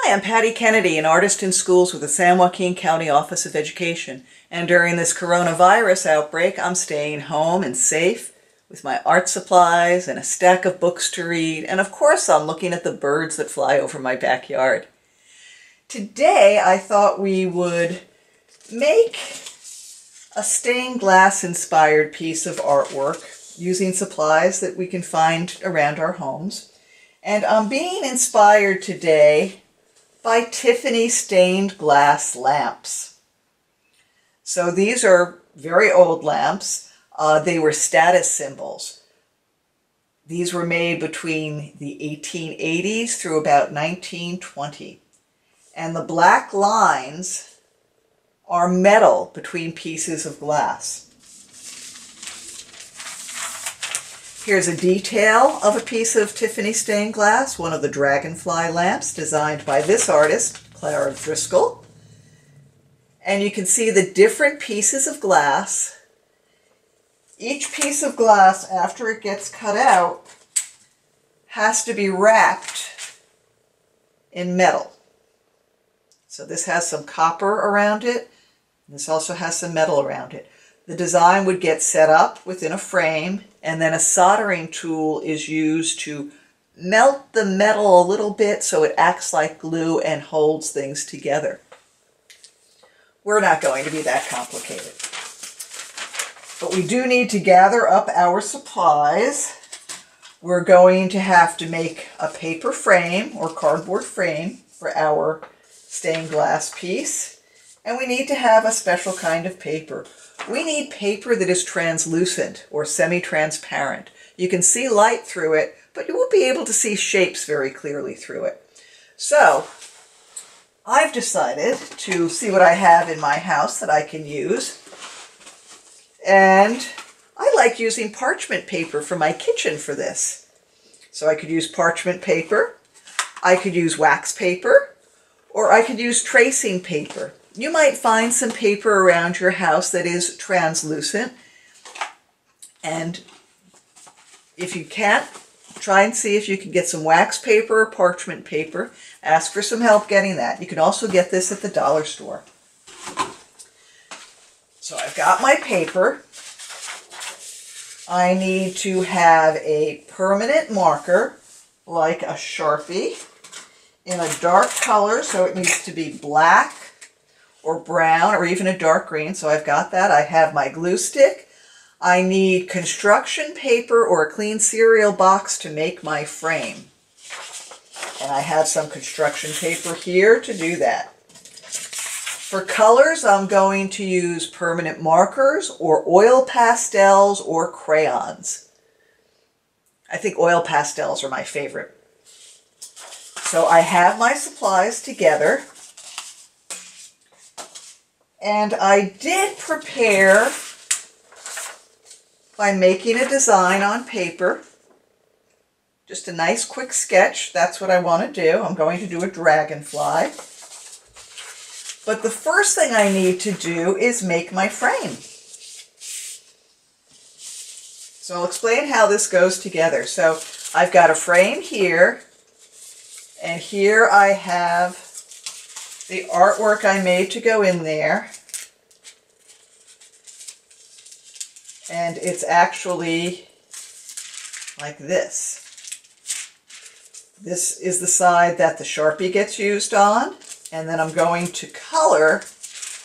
Hi, I'm Patty Kennedy, an artist in schools with the San Joaquin County Office of Education. And during this coronavirus outbreak, I'm staying home and safe with my art supplies and a stack of books to read. And of course, I'm looking at the birds that fly over my backyard. Today, I thought we would make a stained glass inspired piece of artwork using supplies that we can find around our homes. And I'm being inspired today by Tiffany stained glass lamps. So these are very old lamps. Uh, they were status symbols. These were made between the 1880s through about 1920. And the black lines are metal between pieces of glass. Here's a detail of a piece of Tiffany stained glass, one of the dragonfly lamps designed by this artist, Clara Driscoll. And you can see the different pieces of glass. Each piece of glass, after it gets cut out, has to be wrapped in metal. So this has some copper around it. This also has some metal around it. The design would get set up within a frame and then a soldering tool is used to melt the metal a little bit so it acts like glue and holds things together. We're not going to be that complicated. But we do need to gather up our supplies. We're going to have to make a paper frame or cardboard frame for our stained glass piece. And we need to have a special kind of paper. We need paper that is translucent or semi-transparent. You can see light through it, but you won't be able to see shapes very clearly through it. So I've decided to see what I have in my house that I can use. And I like using parchment paper for my kitchen for this. So I could use parchment paper, I could use wax paper, or I could use tracing paper. You might find some paper around your house that is translucent. And if you can't, try and see if you can get some wax paper or parchment paper. Ask for some help getting that. You can also get this at the dollar store. So I've got my paper. I need to have a permanent marker like a Sharpie in a dark color, so it needs to be black or brown or even a dark green. So I've got that. I have my glue stick. I need construction paper or a clean cereal box to make my frame. And I have some construction paper here to do that. For colors, I'm going to use permanent markers or oil pastels or crayons. I think oil pastels are my favorite. So I have my supplies together. And I did prepare by making a design on paper. Just a nice quick sketch. That's what I want to do. I'm going to do a dragonfly. But the first thing I need to do is make my frame. So I'll explain how this goes together. So I've got a frame here, and here I have the artwork I made to go in there. And it's actually like this. This is the side that the Sharpie gets used on. And then I'm going to color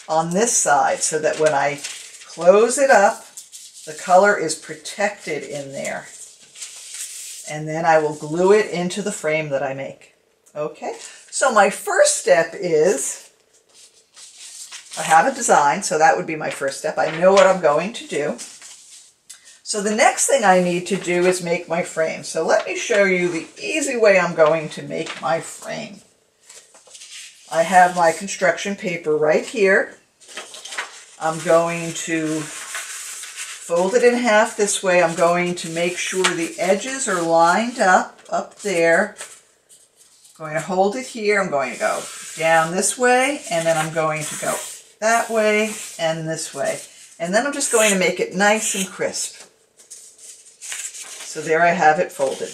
on this side so that when I close it up, the color is protected in there. And then I will glue it into the frame that I make. Okay, so my first step is, I have a design, so that would be my first step. I know what I'm going to do. So the next thing I need to do is make my frame. So let me show you the easy way I'm going to make my frame. I have my construction paper right here. I'm going to fold it in half this way. I'm going to make sure the edges are lined up, up there going to hold it here. I'm going to go down this way, and then I'm going to go that way and this way. And then I'm just going to make it nice and crisp. So there I have it folded.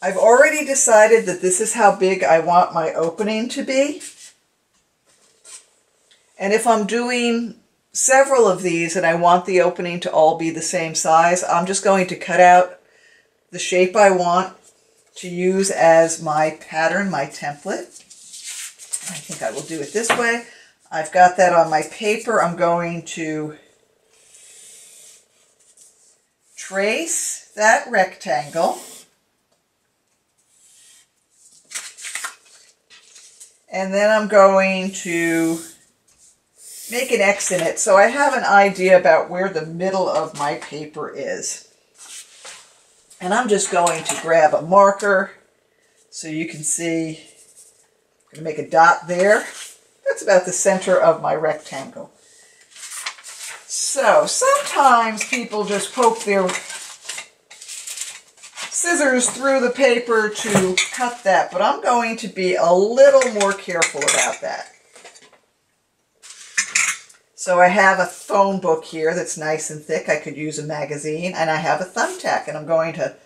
I've already decided that this is how big I want my opening to be. And if I'm doing several of these and I want the opening to all be the same size, I'm just going to cut out the shape I want to use as my pattern, my template. I think I will do it this way. I've got that on my paper. I'm going to trace that rectangle. And then I'm going to make an X in it so I have an idea about where the middle of my paper is. And I'm just going to grab a marker so you can see, I'm going to make a dot there. That's about the center of my rectangle. So sometimes people just poke their scissors through the paper to cut that, but I'm going to be a little more careful about that. So I have a phone book here that's nice and thick. I could use a magazine, and I have a thumbtack, and I'm going to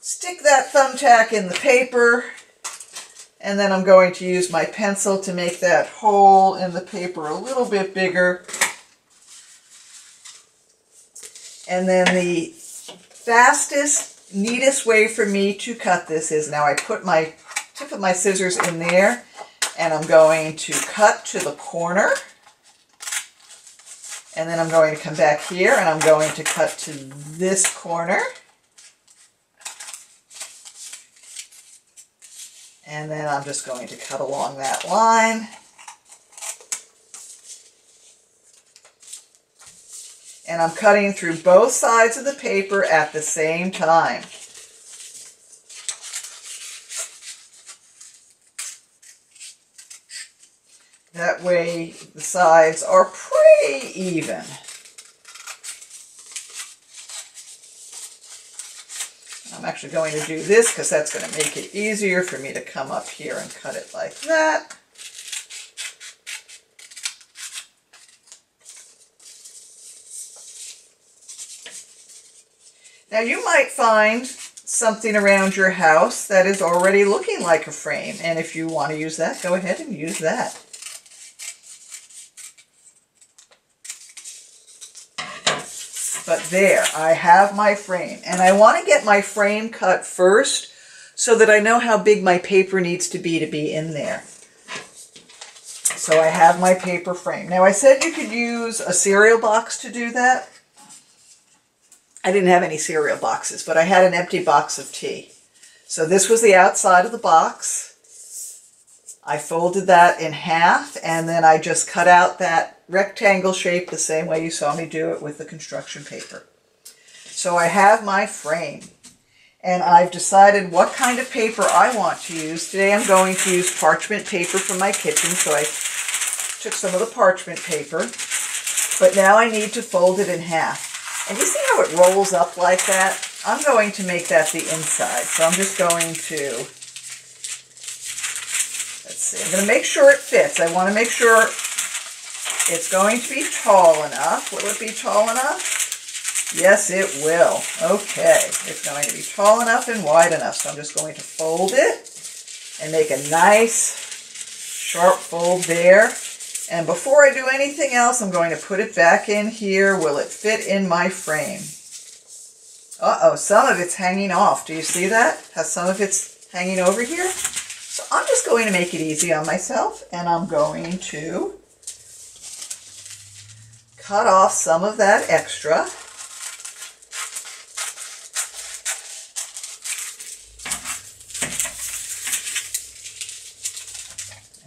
stick that thumbtack in the paper, and then I'm going to use my pencil to make that hole in the paper a little bit bigger. And then the fastest, neatest way for me to cut this is now I put my tip of my scissors in there and I'm going to cut to the corner. And then I'm going to come back here and I'm going to cut to this corner. And then I'm just going to cut along that line. and I'm cutting through both sides of the paper at the same time. That way the sides are pretty even. I'm actually going to do this because that's going to make it easier for me to come up here and cut it like that. Now you might find something around your house that is already looking like a frame. And if you want to use that, go ahead and use that. But there, I have my frame. And I want to get my frame cut first so that I know how big my paper needs to be to be in there. So I have my paper frame. Now I said you could use a cereal box to do that. I didn't have any cereal boxes, but I had an empty box of tea. So this was the outside of the box. I folded that in half and then I just cut out that rectangle shape the same way you saw me do it with the construction paper. So I have my frame and I've decided what kind of paper I want to use. Today I'm going to use parchment paper from my kitchen, so I took some of the parchment paper, but now I need to fold it in half. And you see how it rolls up like that? I'm going to make that the inside. So I'm just going to, let's see, I'm going to make sure it fits. I want to make sure it's going to be tall enough. Will it be tall enough? Yes, it will. Okay, it's going to be tall enough and wide enough. So I'm just going to fold it and make a nice sharp fold there. And before I do anything else, I'm going to put it back in here. Will it fit in my frame? Uh-oh, some of it's hanging off. Do you see that? Has some of it's hanging over here? So I'm just going to make it easy on myself, and I'm going to cut off some of that extra.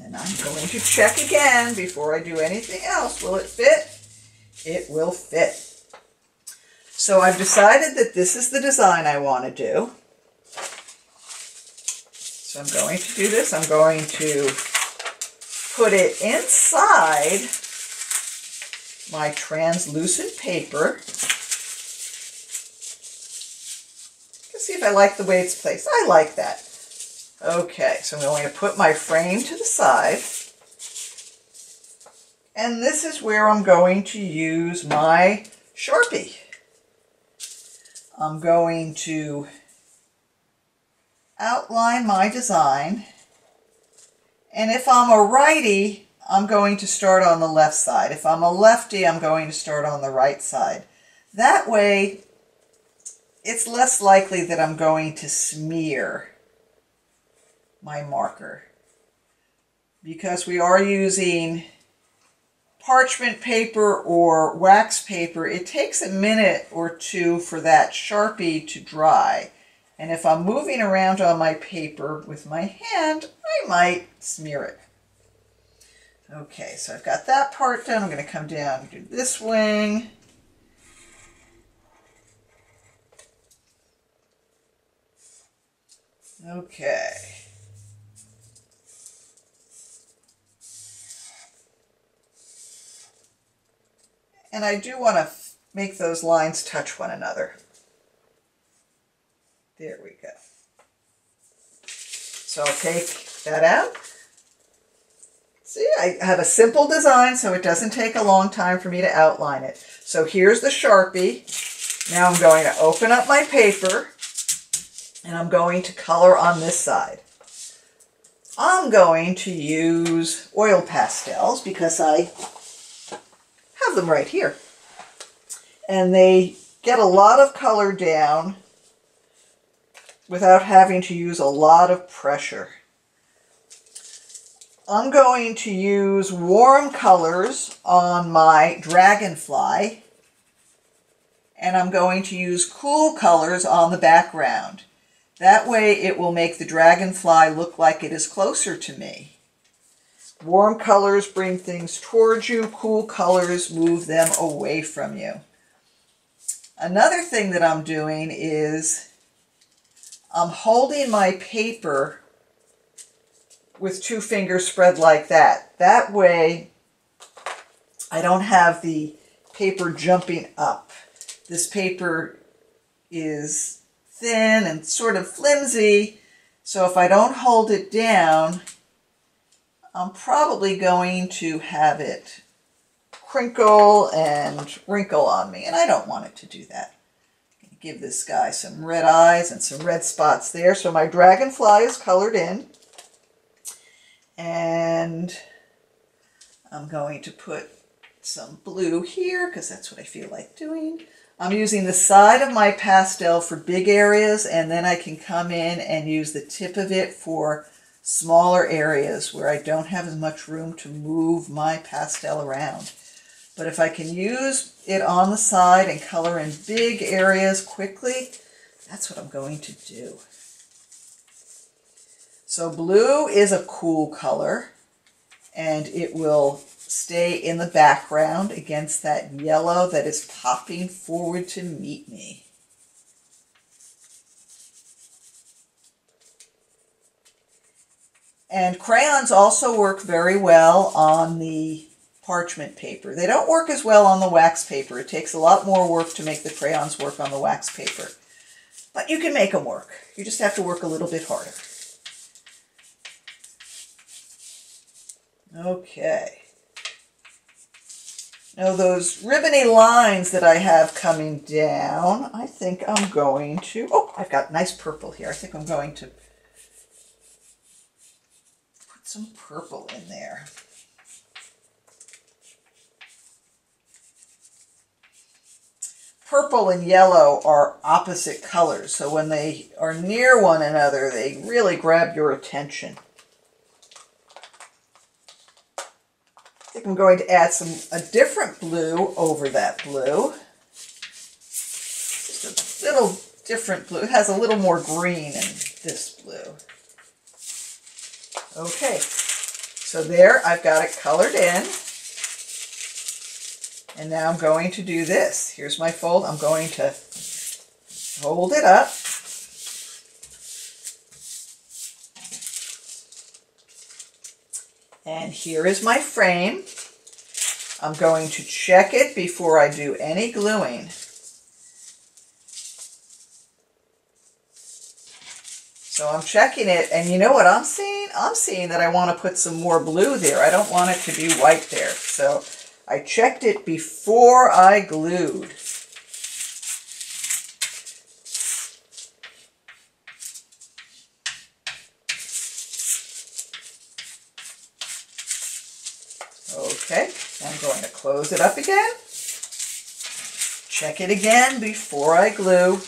And I'm going to check again before I do anything else. Will it fit? It will fit. So I've decided that this is the design I want to do. So I'm going to do this. I'm going to put it inside my translucent paper. Let's see if I like the way it's placed. I like that. Okay, so I'm going to put my frame to the side. And this is where I'm going to use my Sharpie. I'm going to outline my design. And if I'm a righty, I'm going to start on the left side. If I'm a lefty, I'm going to start on the right side. That way, it's less likely that I'm going to smear my marker because we are using parchment paper or wax paper, it takes a minute or two for that Sharpie to dry. And if I'm moving around on my paper with my hand, I might smear it. Okay, so I've got that part done. I'm going to come down do this wing. Okay. And I do want to make those lines touch one another. There we go. So I'll take that out. See, I have a simple design, so it doesn't take a long time for me to outline it. So here's the Sharpie. Now I'm going to open up my paper, and I'm going to color on this side. I'm going to use oil pastels because I have them right here. And they get a lot of color down without having to use a lot of pressure. I'm going to use warm colors on my dragonfly and I'm going to use cool colors on the background. That way it will make the dragonfly look like it is closer to me. Warm colors bring things towards you. Cool colors move them away from you. Another thing that I'm doing is I'm holding my paper with two fingers spread like that. That way I don't have the paper jumping up. This paper is thin and sort of flimsy, so if I don't hold it down, I'm probably going to have it crinkle and wrinkle on me, and I don't want it to do that. Give this guy some red eyes and some red spots there. So my dragonfly is colored in. And I'm going to put some blue here because that's what I feel like doing. I'm using the side of my pastel for big areas and then I can come in and use the tip of it for smaller areas where I don't have as much room to move my pastel around. But if I can use it on the side and color in big areas quickly, that's what I'm going to do. So blue is a cool color and it will stay in the background against that yellow that is popping forward to meet me. And crayons also work very well on the parchment paper. They don't work as well on the wax paper. It takes a lot more work to make the crayons work on the wax paper. But you can make them work. You just have to work a little bit harder. Okay. Now those ribbony lines that I have coming down, I think I'm going to, oh, I've got nice purple here. I think I'm going to put some purple in there. Purple and yellow are opposite colors, so when they are near one another, they really grab your attention. Think I'm going to add some a different blue over that blue. Just a little different blue. It has a little more green in this blue. Okay, so there I've got it colored in. And now I'm going to do this. Here's my fold. I'm going to fold it up. And here is my frame. I'm going to check it before I do any gluing. So I'm checking it, and you know what I'm seeing? I'm seeing that I want to put some more blue there. I don't want it to be white there. So I checked it before I glued. Okay, I'm going to close it up again. Check it again before I glue.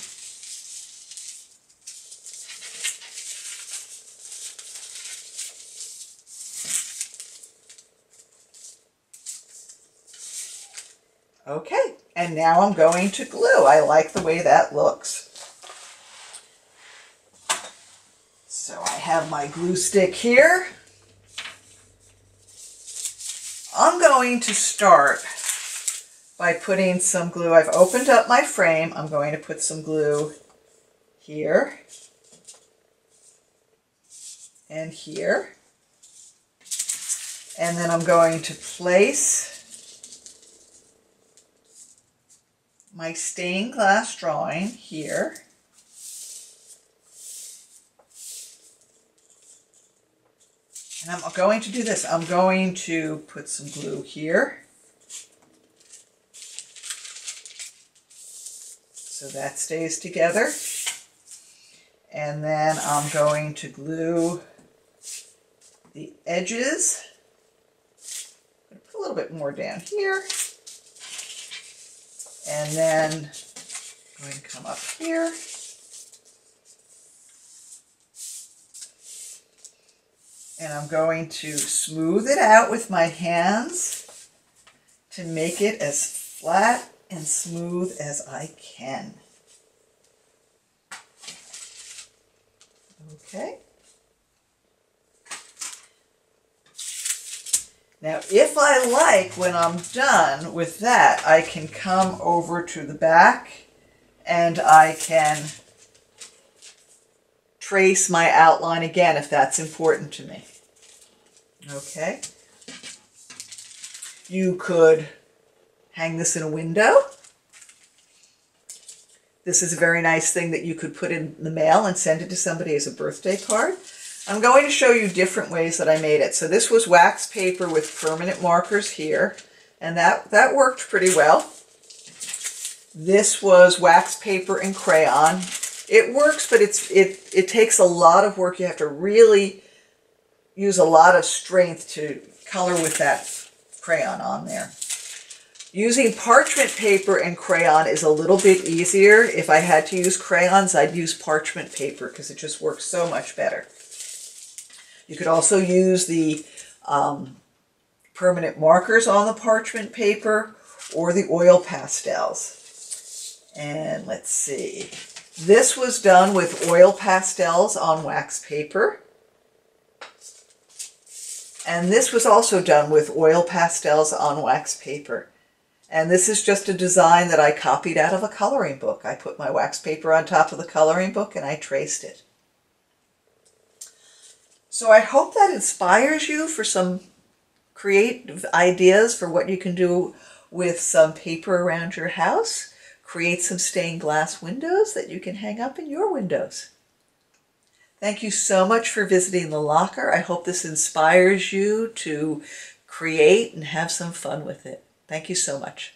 Okay, and now I'm going to glue. I like the way that looks. So I have my glue stick here. Going to start by putting some glue. I've opened up my frame. I'm going to put some glue here and here. And then I'm going to place my stained glass drawing here. And I'm going to do this. I'm going to put some glue here. So that stays together. And then I'm going to glue the edges. put a little bit more down here. And then I'm going to come up here. And I'm going to smooth it out with my hands to make it as flat and smooth as I can. Okay. Now, if I like, when I'm done with that, I can come over to the back and I can trace my outline again if that's important to me. Okay. You could hang this in a window. This is a very nice thing that you could put in the mail and send it to somebody as a birthday card. I'm going to show you different ways that I made it. So this was wax paper with permanent markers here, and that, that worked pretty well. This was wax paper and crayon. It works, but it's it, it takes a lot of work. You have to really use a lot of strength to color with that crayon on there. Using parchment paper and crayon is a little bit easier. If I had to use crayons, I'd use parchment paper because it just works so much better. You could also use the um, permanent markers on the parchment paper or the oil pastels. And let's see. This was done with oil pastels on wax paper. And this was also done with oil pastels on wax paper. And this is just a design that I copied out of a coloring book. I put my wax paper on top of the coloring book and I traced it. So I hope that inspires you for some creative ideas for what you can do with some paper around your house. Create some stained glass windows that you can hang up in your windows. Thank you so much for visiting the locker. I hope this inspires you to create and have some fun with it. Thank you so much.